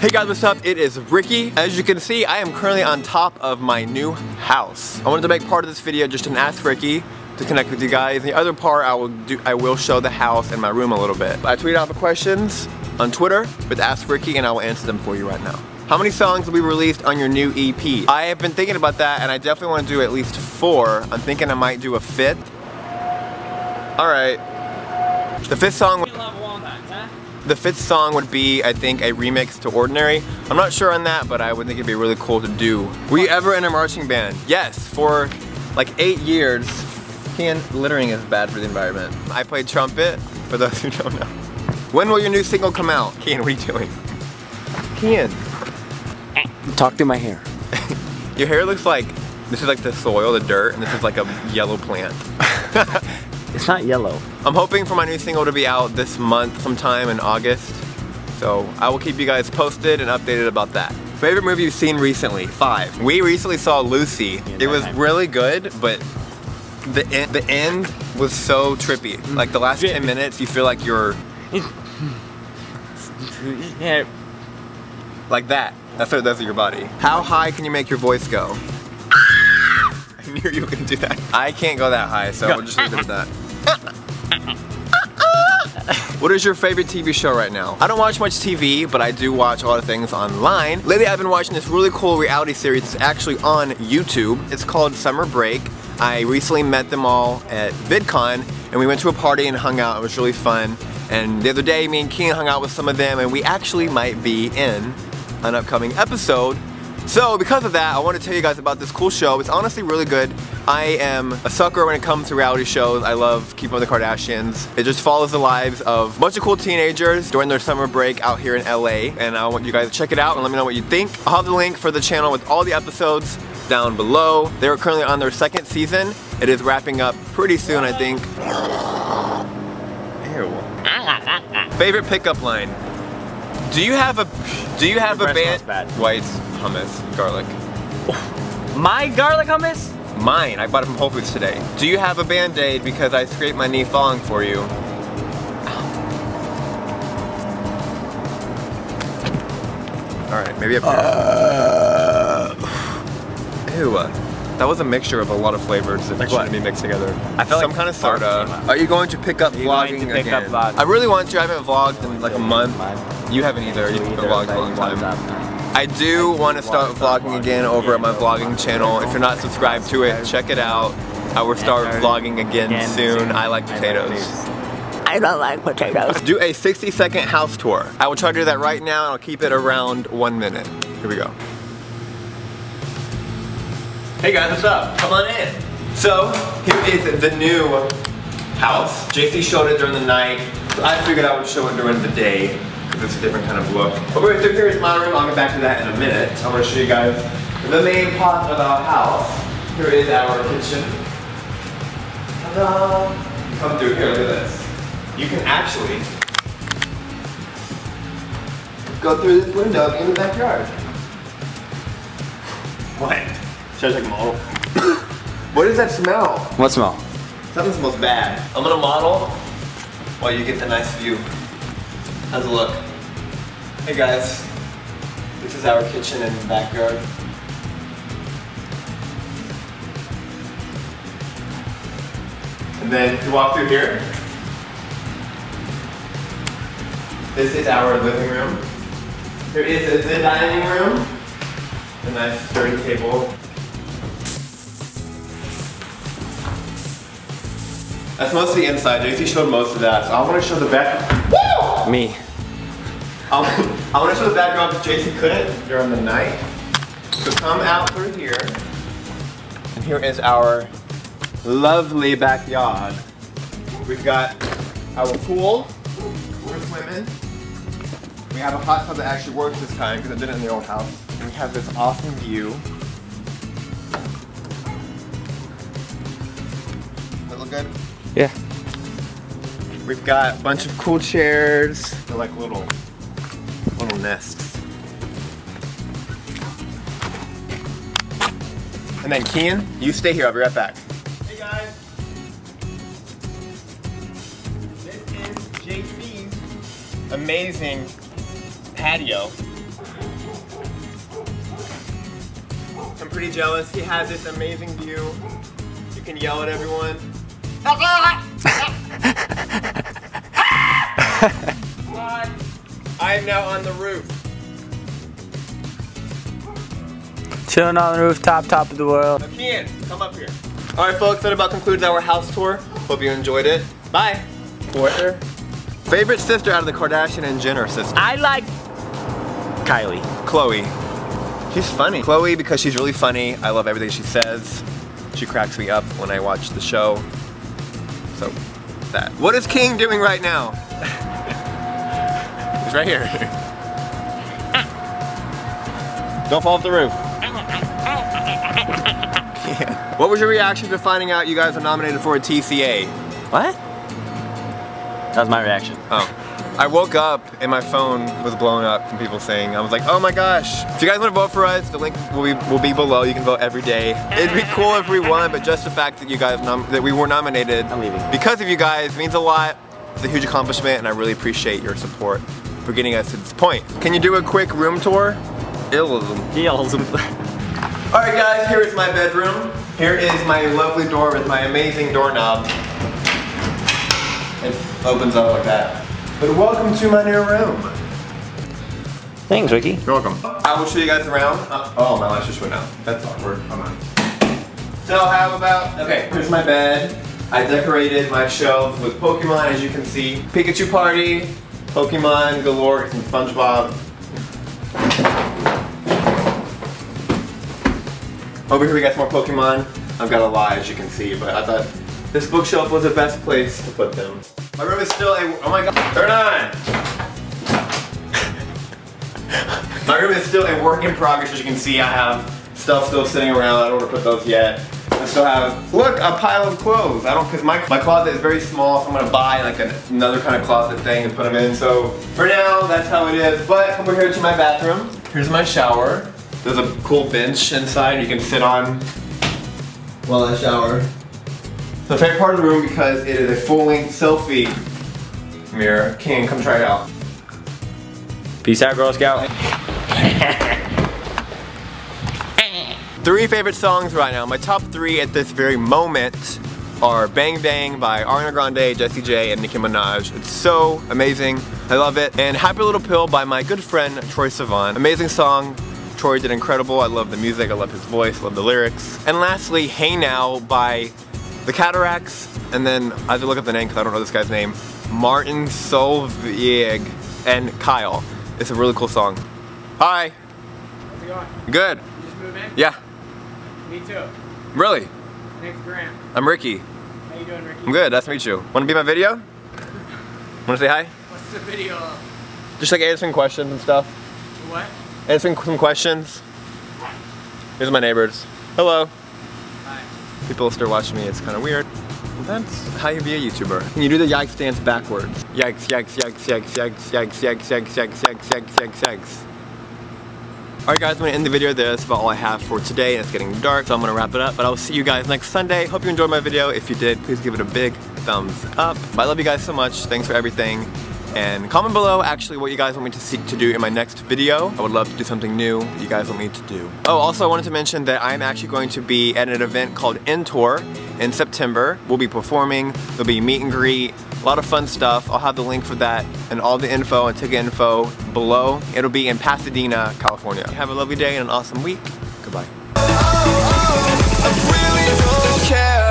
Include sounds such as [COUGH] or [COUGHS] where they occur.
Hey guys, what's up? It is Ricky. As you can see, I am currently on top of my new house. I wanted to make part of this video just an Ask Ricky to connect with you guys. The other part, I will do, I will show the house and my room a little bit. I tweeted out the questions on Twitter with Ask Ricky and I will answer them for you right now. How many songs will be released on your new EP? I have been thinking about that and I definitely want to do at least four. I'm thinking I might do a fifth. All right. The fifth song the fifth song would be, I think, a remix to Ordinary. I'm not sure on that, but I would think it'd be really cool to do. Were you ever in a marching band? Yes, for like eight years. Kian, littering is bad for the environment. I played trumpet, for those who don't know. When will your new single come out? Kian, what are you doing? Kian. Talk through my hair. [LAUGHS] your hair looks like, this is like the soil, the dirt, and this is like a yellow plant. [LAUGHS] It's not yellow. I'm hoping for my new single to be out this month sometime in August. So I will keep you guys posted and updated about that. Favorite movie you've seen recently? Five. We recently saw Lucy. It was really good, but the end, the end was so trippy. Like the last 10 minutes, you feel like you're [LAUGHS] like that. That's what it does to your body. How high can you make your voice go? [LAUGHS] I knew you were gonna do that. I can't go that high, so we'll just leave it at that. [LAUGHS] [LAUGHS] what is your favorite TV show right now? I don't watch much TV, but I do watch a lot of things online. Lately I've been watching this really cool reality series that's actually on YouTube. It's called Summer Break. I recently met them all at VidCon and we went to a party and hung out. It was really fun. And the other day, me and Kian hung out with some of them and we actually might be in an upcoming episode so because of that, I want to tell you guys about this cool show. It's honestly really good. I am a sucker when it comes to reality shows. I love Keeping Up with the Kardashians. It just follows the lives of a bunch of cool teenagers during their summer break out here in LA. And I want you guys to check it out and let me know what you think. I'll have the link for the channel with all the episodes down below. They are currently on their second season. It is wrapping up pretty soon, I think. Ew. Favorite pickup line? Do you have a do you have a band whites hummus garlic? My garlic hummus? Mine. I bought it from Whole Foods today. Do you have a band-aid because I scraped my knee falling for you? All right, maybe up here. Uh, Ew. That was a mixture of a lot of flavors that like shouldn't be mixed together. I felt some like kind of soda. Are you going to pick up vlogging pick again? Up I really want to. I haven't vlogged in like a month. You haven't either. You've been vlogging a long time. I do want to start vlogging again over at my vlogging channel. If you're not subscribed to it, check it out. I will start vlogging again soon. I like potatoes. I don't like potatoes. Do a 60 second house tour. I will try to do that right now and I'll keep it around one minute. Here we go. Hey guys, what's up? Come on in. So, here is the new house. JC showed it during the night. So I figured I would show it during the day because it's a different kind of look. But right through here is my room. I'll get back to that in a minute. I want to show you guys the main part of our house. Here is our kitchen. Ta-da! Come through here, look at this. You can actually go through this window in the backyard. What? Should I take a model? [COUGHS] what does that smell? What smell? Something smells bad. I'm gonna model while you get the nice view. How's it look? Hey guys, this is our kitchen and backyard. And then if you walk through here, this is our living room. Here is the dining room, a nice sturdy table, That's mostly inside. JC showed most of that. So I want to show the back. Woo! I want to show the background because JC couldn't during the night. So come out through here. And here is our lovely backyard. We've got our pool. We're swimming. We have a hot tub that actually works this time because it didn't in the old house. And we have this awesome view. Does that look good? Yeah. We've got a bunch of cool chairs. They're like little nests. And then Kian, you stay here, I'll be right back. Hey guys. This is JC's amazing patio. I'm pretty jealous. He has this amazing view. You can yell at everyone. [LAUGHS] [LAUGHS] I am now on the roof. Chilling on the rooftop, top of the world. Kian, come up here. All right, folks, that about concludes our house tour. Hope you enjoyed it. Bye. Twitter. Favorite sister out of the Kardashian and Jenner sisters? I like Kylie. Khloé. She's funny. Khloé because she's really funny. I love everything she says. She cracks me up when I watch the show. So, that. What is Kian doing right now? [LAUGHS] He's right here. Don't fall off the roof. Yeah. [LAUGHS] What was your reaction to finding out you guys are nominated for a TCA? What? That was my reaction. Oh. I woke up and my phone was blown up from people saying, I was like, oh my gosh. If you guys want to vote for us, the link will be, will be below. You can vote every day. It'd be cool if we won, but just the fact that you guys, that we were nominated I'm leaving. because of you guys means a lot. It's a huge accomplishment and I really appreciate your support for getting us to this point. Can you do a quick room tour? Illism. Heels. [LAUGHS] Alright guys, here is my bedroom. Here is my lovely door with my amazing doorknob. It opens up like that. But welcome to my new room. Thanks, Ricky. You're welcome. I will show you guys around. Uh, oh, my lights just went out. That's awkward. Come on. So how about, okay, here's my bed. I decorated my shelves with Pokemon, as you can see. Pikachu Party, Pokemon galore, and SpongeBob. Over here we got some more Pokemon. I've got a lot, as you can see, but I thought this bookshelf was the best place to put them. My room is still a, oh my god, turn [LAUGHS] on! My room is still a work in progress, as you can see. I have stuff still sitting around. I don't want to put those yet. I still have, look, a pile of clothes. I don't, because my, my closet is very small, so I'm to buy like an, another kind of closet thing and put them in. So for now, that's how it is. But come over here to my bathroom. Here's my shower. There's a cool bench inside you can sit on while I shower. It's my favorite part of the room because it is a full-length selfie mirror. Kian, come try it out. Peace out, Girl Scout. [LAUGHS] Three favorite songs right now. My top three at this very moment are Bang Bang by Ariana Grande, Jessie J, and Nicki Minaj. It's so amazing. I love it. And Happy Little Pill by my good friend Troye Sivan. Amazing song. Troy did incredible. I love the music. I love his voice. I love the lyrics. And lastly, Hey Now by The Cataracs. And then I have to look up the name because I don't know this guy's name. Martin Solveig and Kyle. It's a really cool song. Hi. How's it going? Good. You just moved in? Yeah. Me too. Really? Name's Grant. I'm Ricky. How you doing, Ricky? I'm good. Nice to meet you. Want to be my video? Want to say hi? What's the video of? Just like answering questions and stuff. What? Answering some questions. Here's my neighbors. Hello. Hi. People still watching me. It's kind of weird. That's how you be a YouTuber. Can you do the yikes dance backwards? Yikes, yikes, yikes, yikes, yikes, yikes, yikes, yikes, yikes, yikes, yikes, yikes, yikes. Alright guys, I'm to end the video there. That's about all I have for today it's getting dark, so I'm to wrap it up. But I will see you guys next Sunday. Hope you enjoyed my video. If you did, please give it a big thumbs up. But I love you guys so much. Thanks for everything. And comment below actually what you guys want me to see to do in my next video. I would love to do something new you guys want me to do. Oh, also I wanted to mention that I'm actually going to be at an event called Intour in September. We'll be performing, there'll be meet and greet, a lot of fun stuff. I'll have the link for that and all the info and ticket info below. It'll be in Pasadena, California. Have a lovely day and an awesome week. Goodbye. Don't care